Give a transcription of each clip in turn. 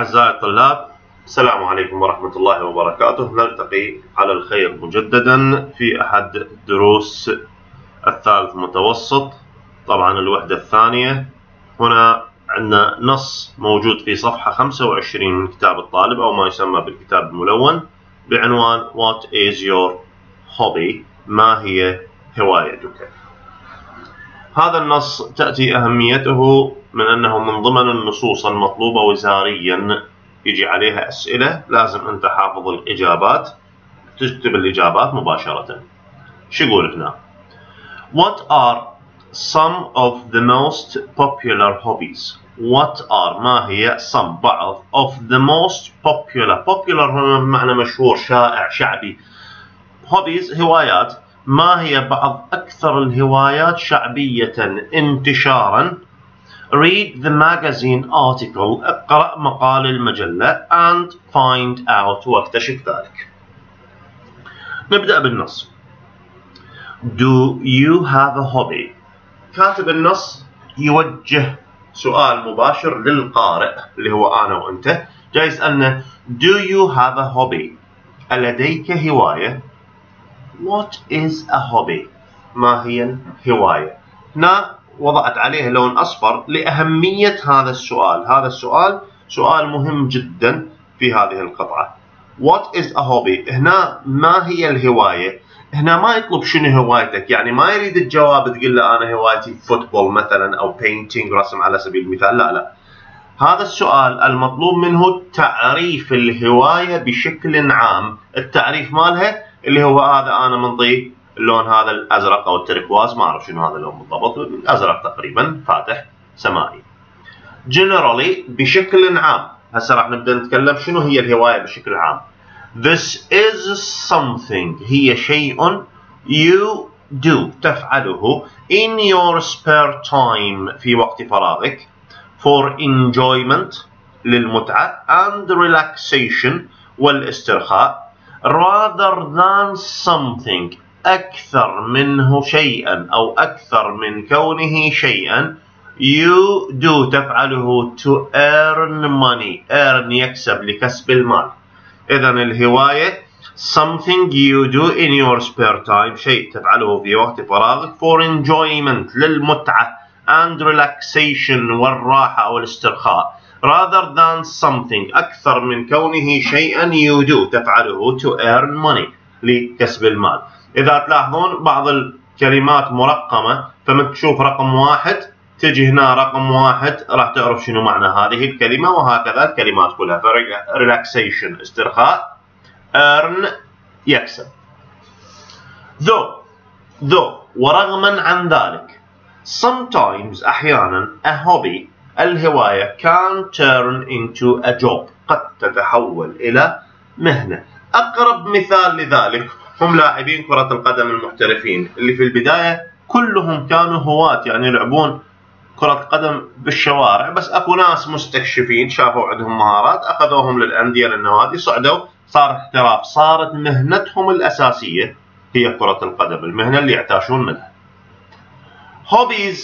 أعزائي الطلاب السلام عليكم ورحمة الله وبركاته. نلتقي على الخير مجددا في أحد دروس الثالث متوسط طبعا الوحدة الثانية. هنا عندنا نص موجود في صفحة 25 من كتاب الطالب أو ما يسمى بالكتاب الملون بعنوان What is your hobby? ما هي هوايتك? هذا النص تأتي أهميته من أنه من ضمن النصوص المطلوبة وزاريا يجي عليها أسئلة لازم أنت حافظ الإجابات تكتب الإجابات مباشرة. شو يقول هنا؟ What are some of the most popular hobbies? What are ما هي some بعض. Of the most popular popular معنى مشهور شائع شعبي. Hobbies هوايات. ما هي بعض أكثر الهوايات شعبية انتشارا؟ Read the magazine article اقرأ مقال المجلة and find out واكتشف ذلك. نبدأ بالنص. Do you have a hobby? كاتب النص يوجه سؤال مباشر للقارئ اللي هو أنا وأنت. جاي يسألنا Do you have a hobby? ألديك هواية؟ What is a hobby? ما هي الهواية؟ هنا وضعت عليه لون أصفر لأهمية هذا السؤال. هذا السؤال سؤال مهم جدا في هذه القطعة. What is a hobby? هنا ما هي الهواية؟ هنا ما يطلب شنو هوايتك. يعني ما يريد الجواب تقول له أنا هوايتي football مثلا أو painting رسم على سبيل المثال. لا لا. هذا السؤال المطلوب منه تعريف الهواية بشكل عام. التعريف مالها اللي هو هذا أنا منطيه اللون هذا الأزرق أو التركواز ما أعرف شنو هذا اللون بالضبط الأزرق تقريبا فاتح سمائي generally بشكل عام هسه راح نبدأ نتكلم شنو هي الهواية بشكل عام. This is something هي شيء you do تفعله in your spare time في وقت فراغك for enjoyment للمتعة and relaxation والإسترخاء rather than something أكثر منه شيئا أو أكثر من كونه شيئا. You do تفعله to earn money earn يكسب لكسب المال. إذا الهواية something you do in your spare time شيء تفعله في وقت فراغك for enjoyment للمتعة and relaxation والراحة أو الاسترخاء rather than something أكثر من كونه شيئا you do تفعله to earn money لكسب المال. إذا تلاحظون بعض الكلمات مرقمة فمن تشوف رقم واحد تجي هنا رقم واحد راح تعرف شنو معنى هذه الكلمة وهكذا الكلمات كلها. relaxation استرخاء earn يكسب. though though ورغما عن ذلك sometimes أحيانا a hobby الهواية can turn into a job قد تتحول إلى مهنة. أقرب مثال لذلك هم لاعبين كرة القدم المحترفين اللي في البداية كلهم كانوا هواة يعني يلعبون كرة قدم بالشوارع بس أكو ناس مستكشفين شافوا عندهم مهارات أخذوهم للأندية للنوادي صعدوا صار احتراف صارت مهنتهم الأساسية هي كرة القدم المهنة اللي يعتاشون منها. Hobbies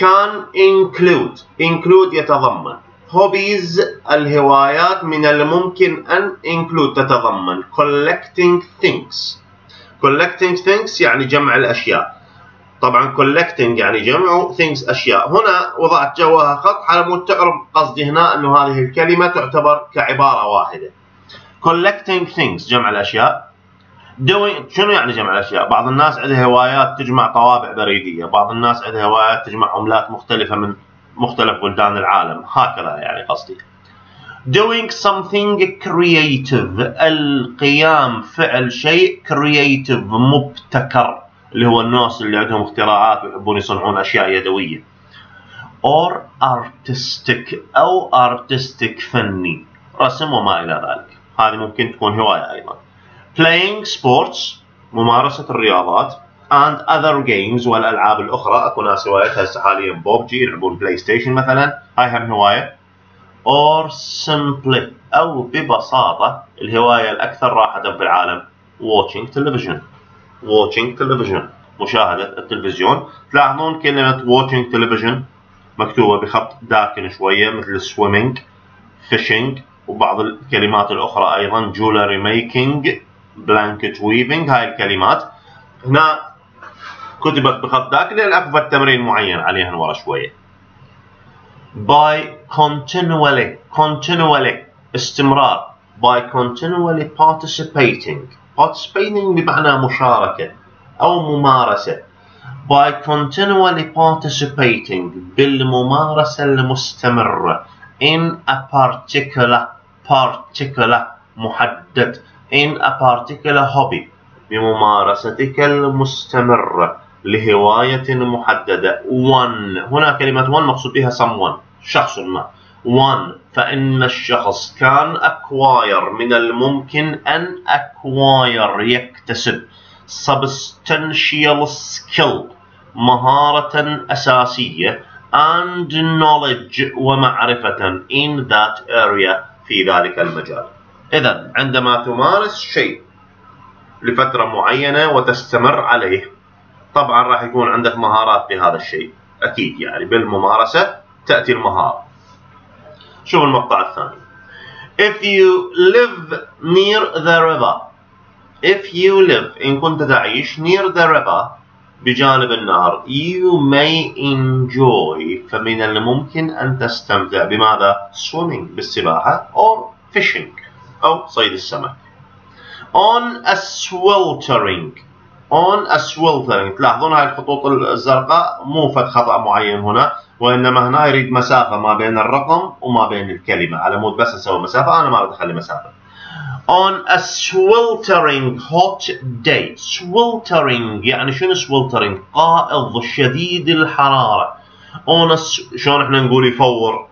can include include يتضمن. Hobbies الهوايات من الممكن أن include تتضمن. Collecting things. Collecting things يعني جمع الأشياء. طبعا collecting يعني جمع things أشياء. هنا وضعت جواها خط على مود تعرف قصدي هنا أنه هذه الكلمة تعتبر كعبارة واحدة. Collecting things جمع الأشياء. Doing شنو يعني جمع الأشياء؟ بعض الناس عندها هوايات تجمع طوابع بريدية. بعض الناس عندها هوايات تجمع عملات مختلفة من مختلف بلدان العالم. هكذا يعني قصدي. Doing something creative. القيام فعل شيء creative مبتكر اللي هو الناس اللي عندهم اختراعات ويحبون يصنعون أشياء يدوية. Or artistic أو artistic فني. رسم وما إلى ذلك. هذه ممكن تكون هواية أيضا. Playing sports ممارسة الرياضات. And other games والألعاب الأخرى. أكو ناس هوايتها هسه حاليا بوبجي يلعبون بلاي ستيشن مثلا. هاي هم هواية. Or simply أو ببساطة الهواية الأكثر راحة في العالم watching television. Watching television. مشاهدة التلفزيون. تلاحظون كلمة watching television مكتوبة بخط داكن شوية مثل swimming fishing وبعض الكلمات الأخرى أيضا. Jewelry making blanket weaving هاي الكلمات. هنا كتبت بخط داخلي الأكبر تمرين معين عليها ورا شوية by continually continually استمرار by continually participating participating بمعنى مشاركة أو ممارسة by continually participating بالممارسة المستمرة in a particular particular محدد in a particular hobby بممارستك المستمرة لهواية محددة. One. هنا كلمة one مقصود بها someone شخص ما. One. فإن الشخص كان acquire من الممكن أن acquire يكتسب. Substantial skill مهارة أساسية. And knowledge ومعرفة. In that area في ذلك المجال. إذا عندما تمارس شيء لفترة معينة وتستمر عليه طبعا راح يكون عندك مهارات بهذا الشيء. أكيد يعني بالممارسة تأتي المهارة. شوف المقطع الثاني. If you live near the river. If you live إن كنت تعيش near the river بجانب النهر you may enjoy فمن الممكن أن تستمتع بماذا؟ swimming بالسباحة or fishing أو صيد السمك. On a sweltering. On a sweltering تلاحظون هاي الخطوط الزرقاء مو فد خطأ معين هنا وإنما هنا يريد مسافة ما بين الرقم وما بين الكلمة على مود بس أسوي مسافة أنا ما أريد أخلي مسافة. on a sweltering hot day sweltering يعني شنو sweltering قائض شديد الحرارة. on a شلون إحنا نقول يفور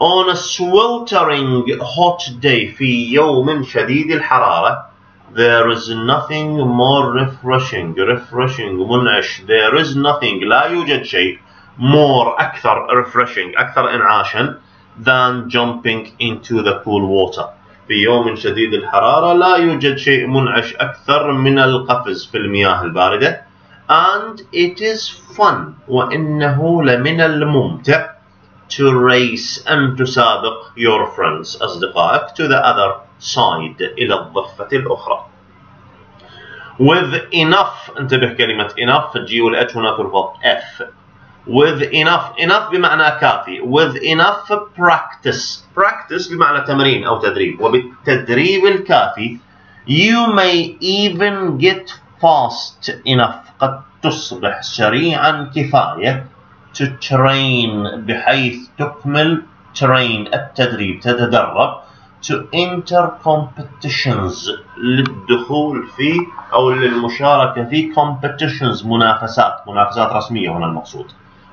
on a sweltering hot day في يوم شديد الحرارة. there is nothing more refreshing refreshing منعش there is nothing لا يوجد شيء more أكثر refreshing أكثر إنعاشا than jumping into the cool water في يوم شديد الحرارة لا يوجد شيء منعش أكثر من القفز في المياه الباردة and it is fun وإنه لمن الممتع to race أن تسابق your friends أصدقائك to the other side إلى الضفة الأخرى with enough انتبه كلمة enough تجي والاتش هنا تربط F with enough enough بمعنى كافي with enough practice practice بمعنى تمرين أو تدريب وبالتدريب الكافي you may even get fast enough قد تصبح سريعا كفاية To train بحيث تكمل train التدريب تتدرب to enter competitions للدخول في أو للمشاركة في competitions منافسات منافسات رسمية هنا المقصود.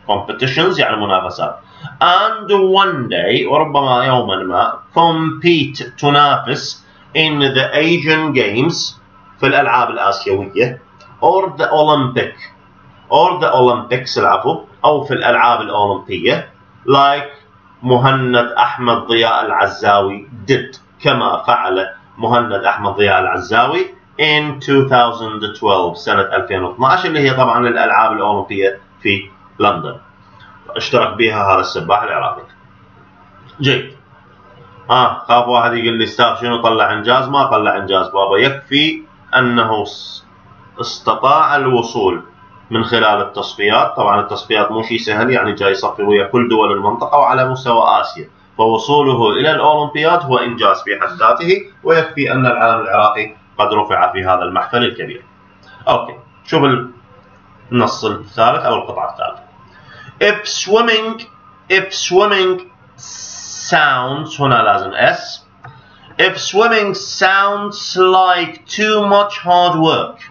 competitions يعني منافسات. and one day وربما يوما ما compete تنافس in the Asian Games في الألعاب الآسيوية or the Olympic. Or the Olympics العفو أو في الألعاب الأولمبية like مهند أحمد ضياء العزاوي did كما فعل مهند أحمد ضياء العزاوي in 2012 سنة 2012 اللي هي طبعا الألعاب الأولمبية في لندن. اشترك بها هذا السباح العراقي. جيد. آه خاف واحد يقول لي أستاذ شنو طلع إنجاز؟ ما طلع إنجاز بابا يكفي أنه استطاع الوصول من خلال التصفيات طبعا التصفيات مو شيء سهل يعني جاي يصفي ويا كل دول المنطقة وعلى مستوى آسيا فوصوله إلى الأولمبياد هو إنجاز في حد ذاته ويكفي أن العلم العراقي قد رفع في هذا المحفل الكبير. أوكي شوف النص الثالث أو القطعه الثالثه. if swimming if swimming sounds هنا لازم s if swimming sounds like too much hard work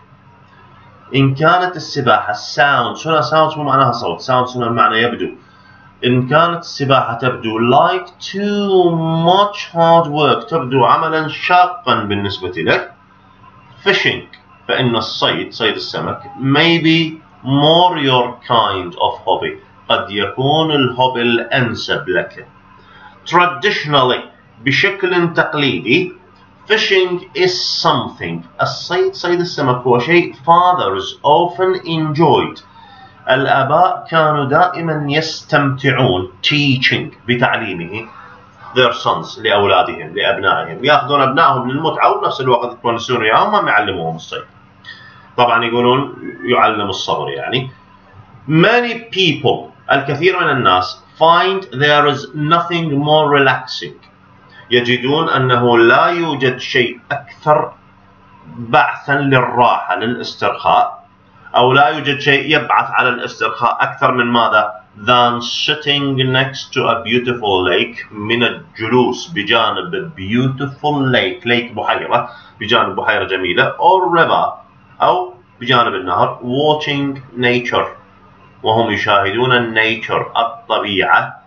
إن كانت السباحة sounds هنا sounds مو معناها صوت. sounds هنا المعنى يبدو؟ إن كانت السباحة تبدو like too much hard work تبدو عملا شاقا بالنسبة لك. Fishing فإن الصيد صيد السمك maybe more your kind of hobby. قد يكون الهوبي الأنسب لك. Traditionally بشكل تقليدي fishing is something. الصيد صيد السمك هو شيء fathers often enjoyed. الآباء كانوا دائما يستمتعون teaching بتعليمه their sons لأولادهم لأبنائهم. يأخذون أبنائهم للمتعة وبنفس الوقت يتونسون وياهم هم يعلموهم الصيد. طبعا يقولون يعلم الصبر يعني. Many people الكثير من الناس find there is nothing more relaxing يجدون أنه لا يوجد شيء أكثر بعثا للراحة للاسترخاء أو لا يوجد شيء يبعث على الاسترخاء أكثر من ماذا؟ than sitting next to a beautiful lake من الجلوس بجانب beautiful lake lake بحيرة بجانب بحيرة جميلة or river أو بجانب النهر watching nature. وهم يشاهدون النيتشر الطبيعة.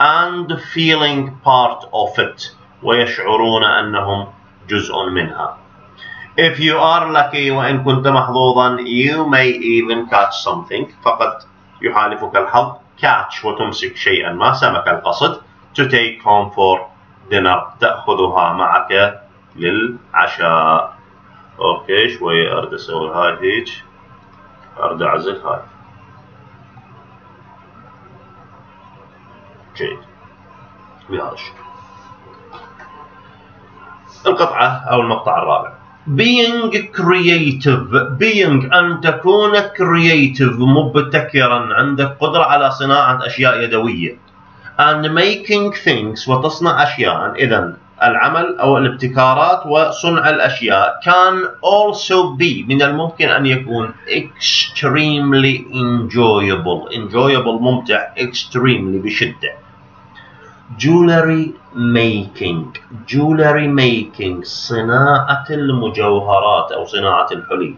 And feeling part of it ويشعرون أنهم جزء منها. If you are lucky وإن كنت محظوظا you may even catch something. فقد يحالفك الحظ catch وتمسك شيئا ما سمك القصد to take home for dinner. تأخذها معك للعشاء. أوكي شوية أرد أسوي هاي هيج. أرد اعزل هاي. جيد. بهذا الشكل. القطعة أو المقطع الرابع. Being creative. Being أن تكون creative مبتكرا عندك قدرة على صناعة أشياء يدوية. And making things وتصنع أشياء إذا العمل أو الابتكارات وصنع الأشياء can also be من الممكن أن يكون extremely enjoyable. Enjoyable ممتع extremely بشدة. Jewelry making. Jewelry making. صناعة المجوهرات أو صناعة الحلي.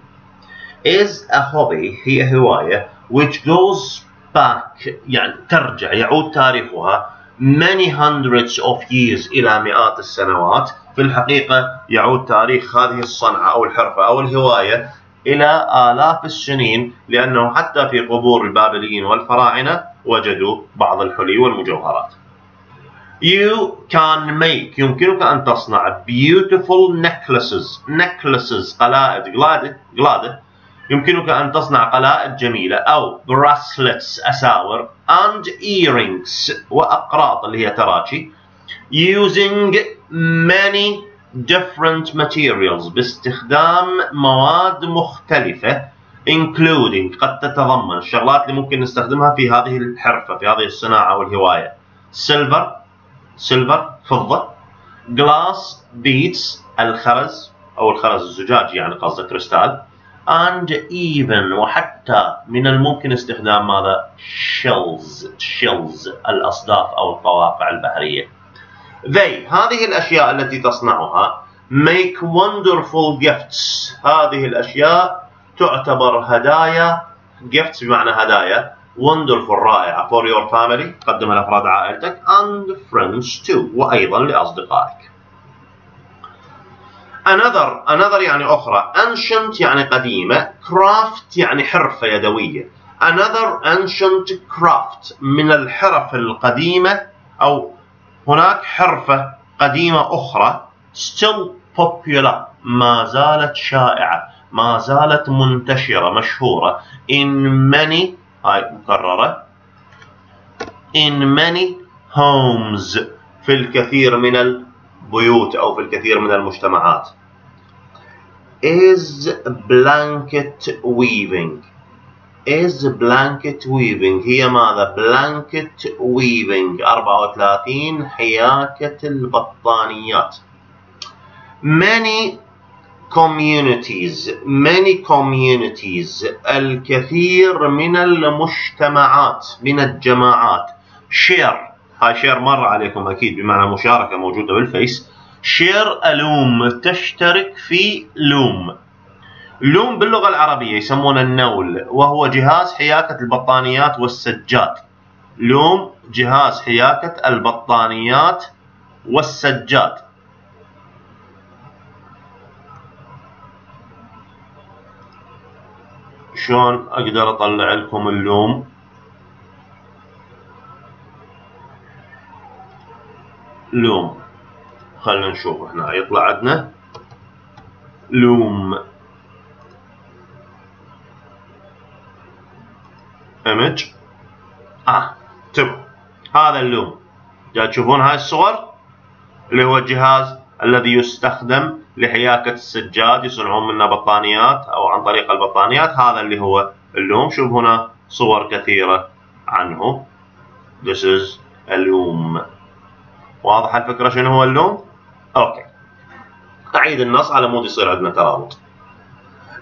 Is a hobby. هي هواية which goes back يعني ترجع يعود تاريخها many hundreds of years إلى مئات السنوات. في الحقيقة يعود تاريخ هذه الصنعة أو الحرفة أو الهواية إلى آلاف السنين لأنه حتى في قبور البابليين والفراعنة وجدوا بعض الحلي والمجوهرات. You can make يمكنك أن تصنع beautiful necklaces. Necklaces قلائد قلادة قلادة. يمكنك أن تصنع قلائد جميلة أو bracelets أساور and earrings وأقراط اللي هي تراشي using many different materials باستخدام مواد مختلفة including قد تتضمن الشغلات اللي ممكن نستخدمها في هذه الحرفة في هذه الصناعة والهواية. Silver Silver فضة. Glass beads الخرز أو الخرز الزجاج يعني قصده crystal and even وحتى من الممكن استخدام ماذا؟ Shells shells الأصداف أو القواقع البحرية. They هذه الأشياء التي تصنعها make wonderful gifts. هذه الأشياء تعتبر هدايا gifts بمعنى هدايا. Wonderful رائعة for your family قدم لأفراد عائلتك and friends too وأيضا لأصدقائك. Another another يعني أخرى ancient يعني قديمة craft يعني حرفة يدوية. Another ancient craft من الحرف القديمة أو هناك حرفة قديمة أخرى still popular ما زالت شائعة ما زالت منتشرة مشهورة in many هاي مكررة. In many homes في الكثير من البيوت أو في الكثير من المجتمعات. Is blanket weaving. Is blanket weaving. هي ماذا؟ Blanket weaving. 34 حياكة البطانيات. Many communities many communities الكثير من المجتمعات من الجماعات. Share. هاي share مر عليكم أكيد بمعنى مشاركة موجودة بالفيس. Share a loom تشترك في loom loom باللغة العربية يسمونه النول وهو جهاز حياكة البطانيات والسجاد. Loom جهاز حياكة البطانيات والسجاد. شلون أقدر اطلع لكم اللوم؟ لوم. خلينا نشوف هنا. يطلع عندنا. لوم. ايمج آه. تب هذا ال loom. جاي تشوفون هاي الصور؟ اللي هو الجهاز الذي يستخدم لحياكة السجاد يصنعون منه بطانيات أو عن طريق البطانيات. هذا اللي هو ال loom. شوف هنا صور كثيرة عنه. This is ال loom واضح الفكرة شنو هو ال loom؟ Okay. أعيد النص على مود يصير عندنا ترابط.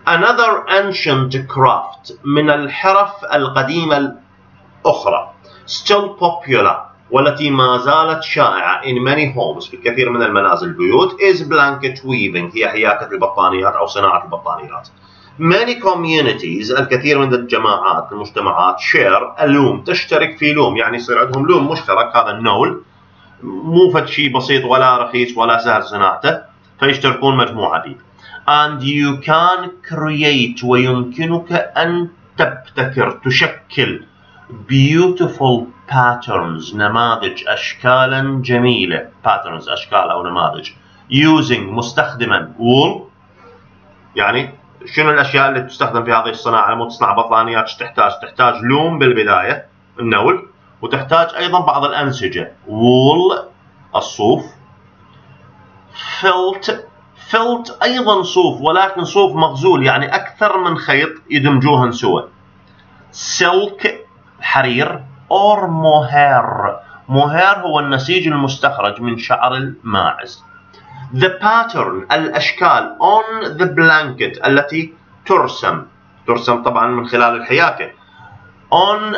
Another ancient craft من الحرف القديمة الأخرى. Still popular. والتي ما زالت شائعة in many homes في كثير من المنازل البيوت is blanket weaving هي حياكة البطانيات أو صناعة البطانيات. Many communities الكثير من الجماعات المجتمعات share اللوم تشترك في لوم يعني يصير عندهم لوم مشترك هذا النول. مو فد شيء بسيط ولا رخيص ولا سهل صناعته فيشتركون مجموعة فيه and you can create ويمكنك أن تبتكر تشكل beautiful patterns نماذج أشكالا جميلة patterns أشكال أو نماذج using مستخدما wool يعني شنو الأشياء اللي تستخدم في هذه الصناعة لما تصنع بطانيات تحتاج تحتاج لوم بالبداية النول وتحتاج أيضا بعض الأنسجة wool الصوف felt felt أيضا صوف ولكن صوف مغزول يعني أكثر من خيط يدمجوهن سوا silk حرير or mohair mohair هو النسيج المستخرج من شعر الماعز. The pattern الأشكال on the blanket التي ترسم. ترسم طبعا من خلال الحياكة. on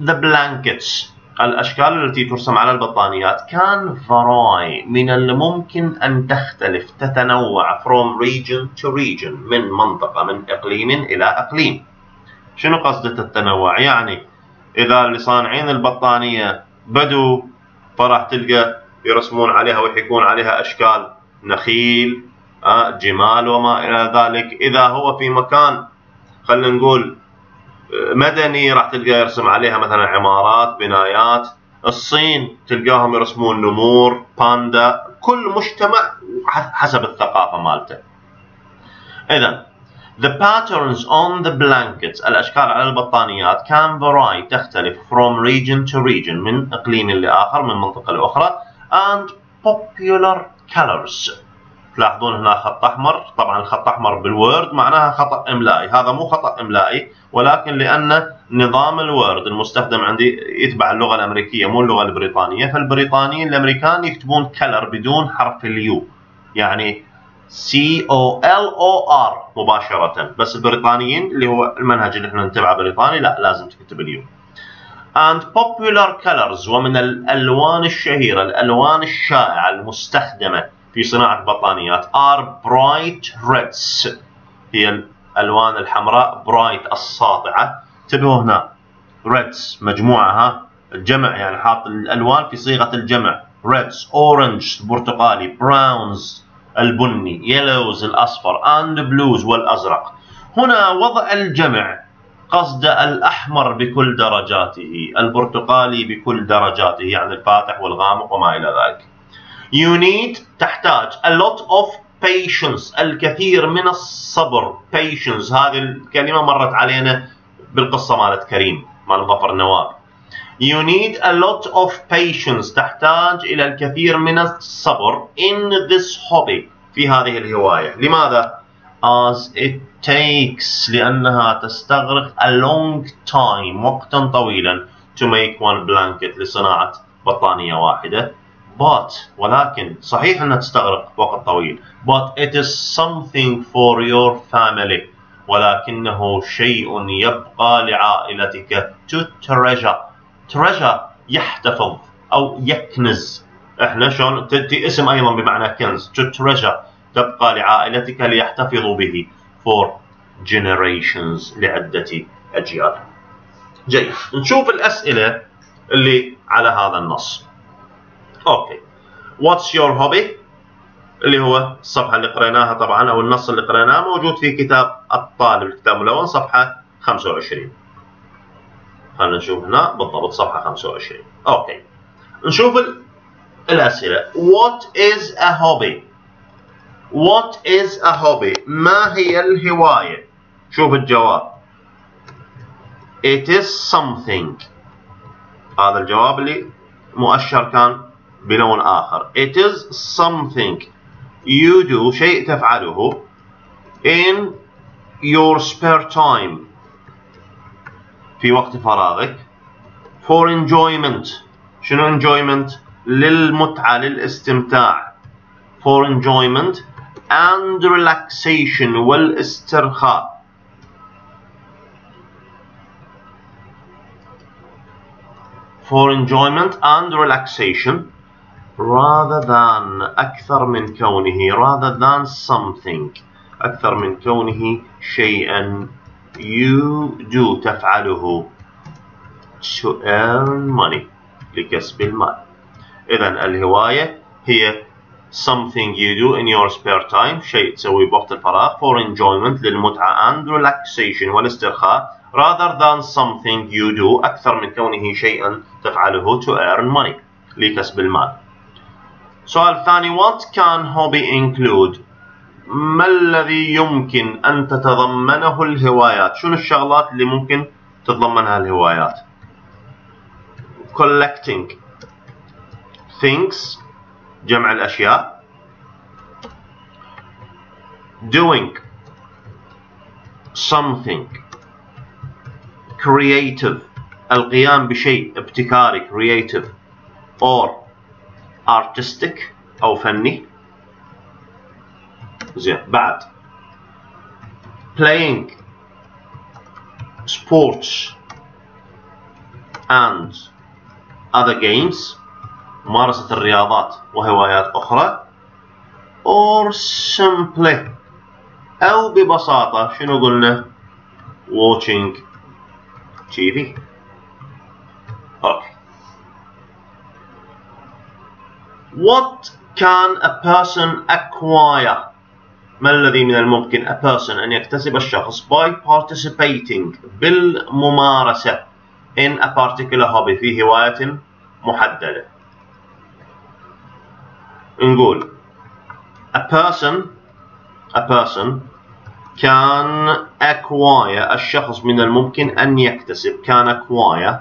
the blankets الأشكال التي ترسم على البطانيات. كان vary من الممكن أن تختلف تتنوع from region to region من منطقة من إقليم إلى إقليم. شنو قصدة التنوع يعني إذا اللي صانعين البطانية بدوا فراح تلقى يرسمون عليها ويحكون عليها أشكال نخيل آه، جمال وما إلى ذلك. إذا هو في مكان خلينا نقول مدني راح تلقى يرسم عليها مثلا عمارات بنايات. الصين تلقاهم يرسمون نمور باندا كل مجتمع حسب الثقافة مالته. إذا The patterns on the blankets الأشكال على البطانيات can vary تختلف from region to region من إقليم لآخر من منطقة لأخرى and popular colors. تلاحظون هنا خط أحمر طبعا الخط أحمر بال Word معناها خطأ إملائي. هذا مو خطأ إملائي ولكن لأن نظام ال Word المستخدم عندي يتبع اللغة الأمريكية مو اللغة البريطانية فالبريطانيين الأمريكان يكتبون color بدون حرف ال u يعني c o l o r مباشرة. بس البريطانيين اللي هو المنهج اللي إحنا نتبعه بريطاني لا لازم تكتب ال u and popular colors ومن الألوان الشهيرة الألوان الشائعة المستخدمة في صناعة البطانيات are bright reds. هي الألوان الحمراء bright الساطعة. انتبهوا هنا. Reds مجموعة ها. الجمع يعني حاط الألوان في صيغة الجمع. Reds orange البرتقالي browns. البني yellows الأصفر and blues والأزرق. هنا وضع الجمع قصد الأحمر بكل درجاته البرتقالي بكل درجاته يعني الفاتح والغامق وما إلى ذلك. You need تحتاج a lot of patience الكثير من الصبر patience. هذه الكلمة مرت علينا بالقصة مالت كريم مال ظفر نواب. You need a lot of patience. تحتاج إلى الكثير من الصبر in this hobby في هذه الهواية. لماذا؟ as it takes. لأنها تستغرق a long time وقتا طويلا to make one blanket لصناعة بطانية واحدة. But ولكن صحيح أنها تستغرق وقت طويل. But it is something for your family. ولكنه شيء يبقى لعائلتك to treasure. Treasure يحتفظ أو يكنز. إحنا شلون؟ تأتي اسم أيضا بمعنى كنز. to treasure تبقى لعائلتك ليحتفظوا به for generations لعدة أجيال. جيد. نشوف الأسئلة اللي على هذا النص. Okay. What's your hobby اللي هو الصفحة اللي قريناها طبعا أو النص اللي قريناه موجود في كتاب الطالب الكتاب الملون صفحة 25 خلينا نشوف هنا بالضبط صفحة 25 okay. نشوف الأسئلة. What is a hobby? What is a hobby? ما هي الهواية؟ شوف الجواب. It is something. هذا الجواب اللي مؤشر كان بلون آخر. It is something. You do شيء تفعله in your spare time. في وقت فراغك for enjoyment شنو enjoyment للمتعة للاستمتاع for enjoyment and relaxation والاسترخاء for enjoyment and relaxation rather than أكثر من كونه rather than something أكثر من كونه شيئا you do تفعله to earn money لكسب المال إذا الهواية هي something you do in your spare time شيء تسويه بوقت الفراغ for enjoyment للمتعة and relaxation والاسترخاء rather than something you do أكثر من كونه شيئا تفعله to earn money لكسب المال سؤال ثاني what can hobby include ما الذي يمكن أن تتضمنه الهوايات؟ شنو الشغلات اللي ممكن تتضمنها الهوايات؟ Collecting things جمع الأشياء. Doing something creative القيام بشيء ابتكاري creative or artistic أو فني. زين بعد playing sports and other games ممارسة الرياضات وهوايات أخرى or simply أو ببساطة شنو قلنا watching TV okay what can a person acquire ما الذي من الممكن a person أن يكتسب الشخص by participating بالممارسة in a particular hobby في هواية محددة نقول a person a person can acquire الشخص من الممكن أن يكتسب can acquire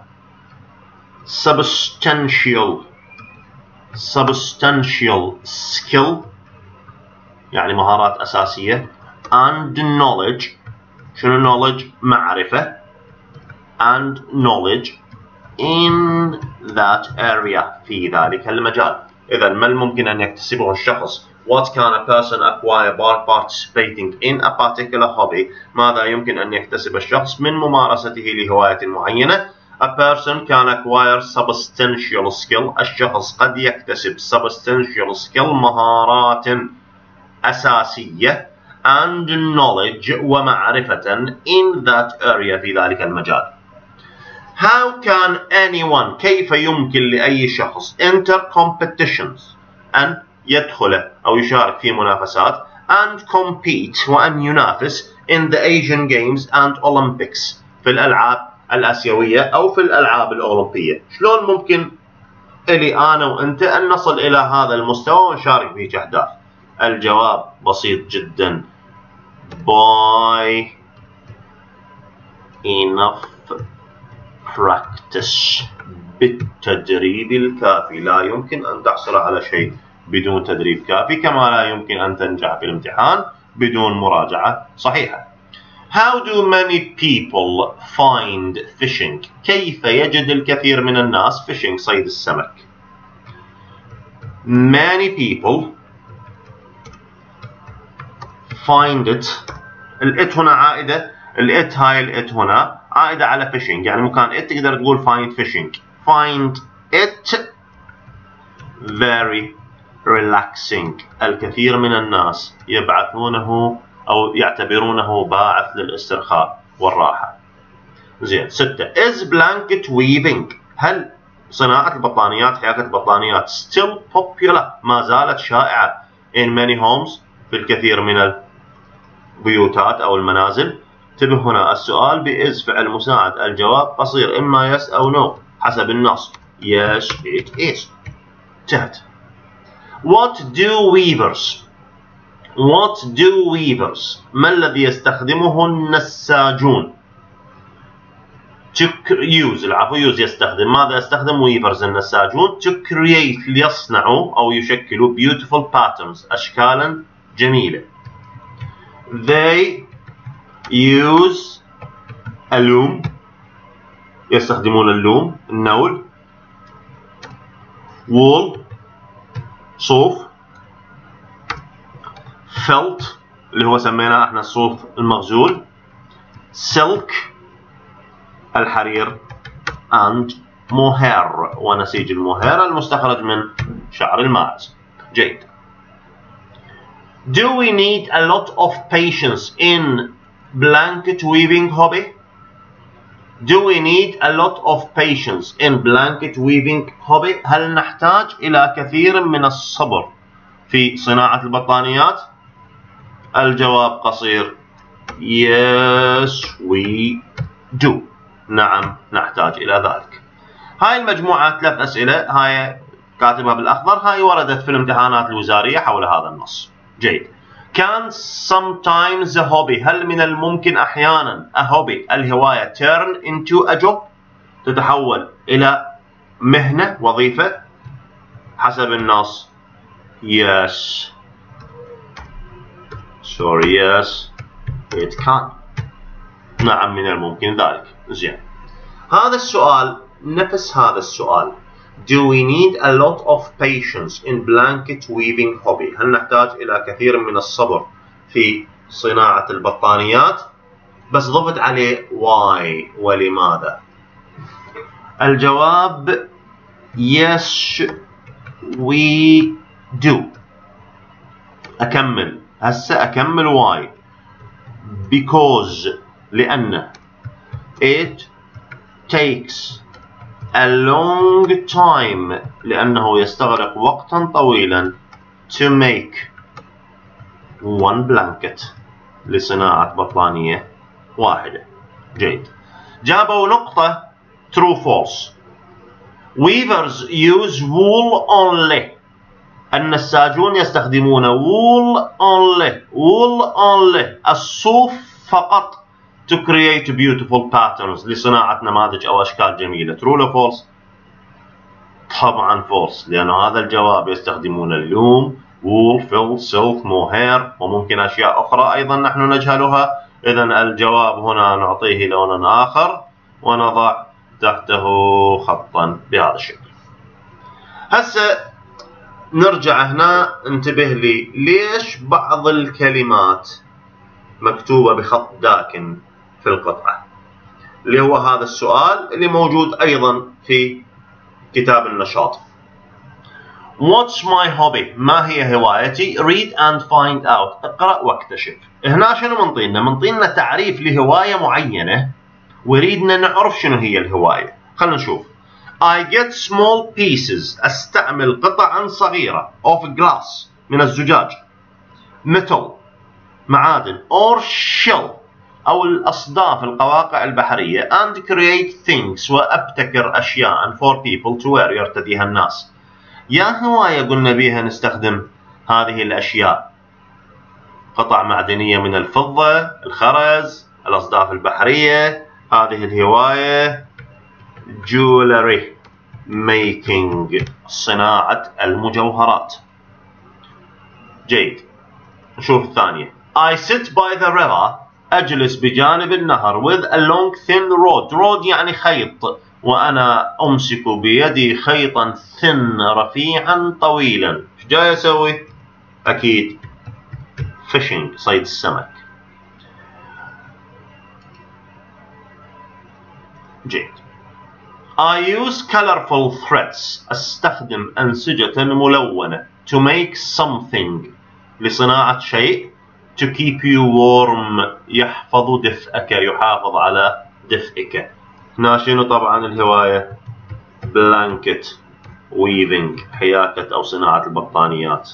substantial substantial skill يعني مهارات أساسية and knowledge شنو knowledge معرفة and knowledge in that area في ذلك المجال إذا ما الممكن أن يكتسبه الشخص What can a person acquire by participating in a particular hobby ماذا يمكن أن يكتسب الشخص من ممارسته لهواية معينة A person can acquire substantial skill الشخص قد يكتسب substantial skill مهارات أساسية and knowledge ومعرفة in that area في ذلك المجال. How can anyone كيف يمكن لأي شخص enter competitions أن يدخل أو يشارك في منافسات and compete وأن ينافس in the Asian Games and Olympics في الألعاب الآسيوية أو في الألعاب الأوروبية؟ شلون ممكن إلي أنا وأنت أن نصل إلى هذا المستوى ونشارك في أهداف الجواب بسيط جدا. By enough practice. بالتدريب الكافي. لا يمكن أن تحصل على شيء بدون تدريب كافي كما لا يمكن أن تنجح في الامتحان بدون مراجعة صحيحة. How do many people find fishing? كيف يجد الكثير من الناس fishing صيد السمك؟ Many people find it. الإت هنا عائدة. الإت هاي الإت هنا عائدة على fishing يعني مكان it تقدر تقول find fishing find it very relaxing. الكثير من الناس يبعثونه أو يعتبرونه باعث للاسترخاء والراحة. زين ستة. Is blanket weaving? هل صناعة البطانيات حياكة البطانيات still popular ما زالت شائعة in many homes في الكثير من البيوتات أو المنازل. انتبه هنا السؤال بإز فعل مساعد. الجواب قصير إما yes أو no حسب النص. yes it is انتهت. What do weavers What do weavers ما الذي يستخدمه النساجون to use العفو use يستخدم. ماذا يستخدم weavers النساجون to create ليصنعوا أو يشكلوا beautiful patterns أشكالا جميلة. They use اللوم يستخدمون اللوم النول. wool صوف. felt اللي هو سميناه إحنا الصوف المغزول. silk الحرير. and موهير ونسيج الموهير المستخرج من شعر الماعز جيد. Do we need a lot of patience in blanket weaving hobby? Do we need a lot of patience in blanket weaving hobby? هل نحتاج إلى كثير من الصبر في صناعة البطانيات؟ الجواب قصير Yes we do نعم نحتاج إلى ذلك هاي المجموعة ثلاث أسئلة هاي كاتبها بالأخضر هاي وردت في الامتحانات الوزارية حول هذا النص جيد. Can sometimes a hobby. هل من الممكن أحيانا a hobby الهواية turn into a job تتحول إلى مهنة وظيفة؟ حسب النص yes. Sorry yes. It can نعم من الممكن ذلك. زين. هذا السؤال نفس هذا السؤال. Do we need a lot of patience in blanket weaving hobby؟ هل نحتاج إلى كثير من الصبر في صناعة البطانيات؟ بس ضفت عليه why ولماذا؟ الجواب yes we do أكمل هسه أكمل why because لأن it takes a long time لأنه يستغرق وقتا طويلا to make one blanket لصناعة بطانية واحدة. جيد. جابوا نقطة true false. Weavers use wool only. النساجون يستخدمون wool only. Wool only. الصوف فقط. To create beautiful patterns لصناعة نماذج أو أشكال جميلة. True or false? طبعا false لأن هذا الجواب يستخدمون اللوم wool fill silk mohair وممكن أشياء أخرى أيضا نحن نجهلها. إذا الجواب هنا نعطيه لون آخر ونضع تحته خطا بهذا الشكل. هسه نرجع هنا انتبه لي ليش بعض الكلمات مكتوبة بخط داكن. في القطعة. اللي هو هذا السؤال اللي موجود أيضا في كتاب النشاط. What's my hobby؟ ما هي هوايتي؟ Read and find out. اقرأ واكتشف. هنا شنو منطينا؟ منطينا تعريف لهواية معينة ويريدنا نعرف شنو هي الهواية. خلينا نشوف. I get small pieces. أستعمل قطعا صغيرة of glass من الزجاج. Metal. معادن. Or shell. أو الأصداف القواقع البحرية and create things وأبتكر أشياء for people to wear يرتديها الناس. يا هواية قلنا بيها نستخدم هذه الأشياء. قطع معدنية من الفضة الخرز الأصداف البحرية هذه الهواية. Jewelry making صناعة المجوهرات. جيد. نشوف الثانية. I sit by the river أجلس بجانب النهر with a long thin rod. Rod يعني خيط. وأنا أمسك بيدي خيطا thin رفيعا طويلا. إيش جاي أسوي؟ أكيد fishing صيد السمك. جيد. I use colorful threads أستخدم أنسجة ملونة to make something لصناعة شيء. To keep you warm يحفظ دفئك يحافظ على دفئك. هنا شنو طبعا الهواية؟ Blanket weaving حياكة أو صناعة البطانيات.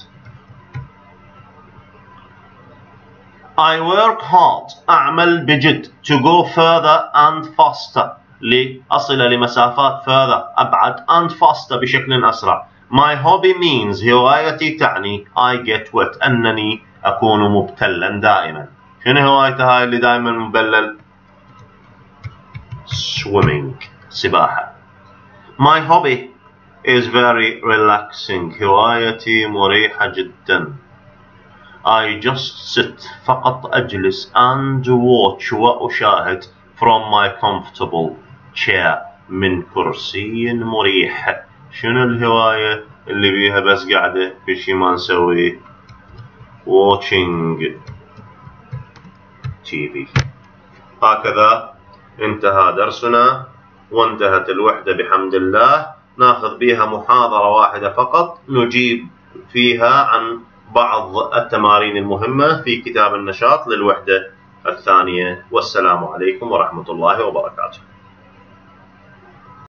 I work hard أعمل بجد. To go further and faster. لأصل لمسافات further أبعد and faster بشكل أسرع. My hobby means هوايتي تعني I get wet أنني أكون مبتلا دائما. شنو هوايته هاي اللي دائما مبلل؟ Swimming سباحة. My hobby is very relaxing. هوايتي مريحة جدا. I just sit فقط أجلس and watch وأشاهد from my comfortable chair. من كرسي مريح شنو الهواية اللي بيها بس قاعدة؟ في شي ما نسوي watching TV هكذا انتهى درسنا وانتهت الوحدة بحمد الله. ناخذ بها محاضرة واحدة فقط. نجيب فيها عن بعض التمارين المهمة في كتاب النشاط للوحدة الثانية. والسلام عليكم ورحمة الله وبركاته.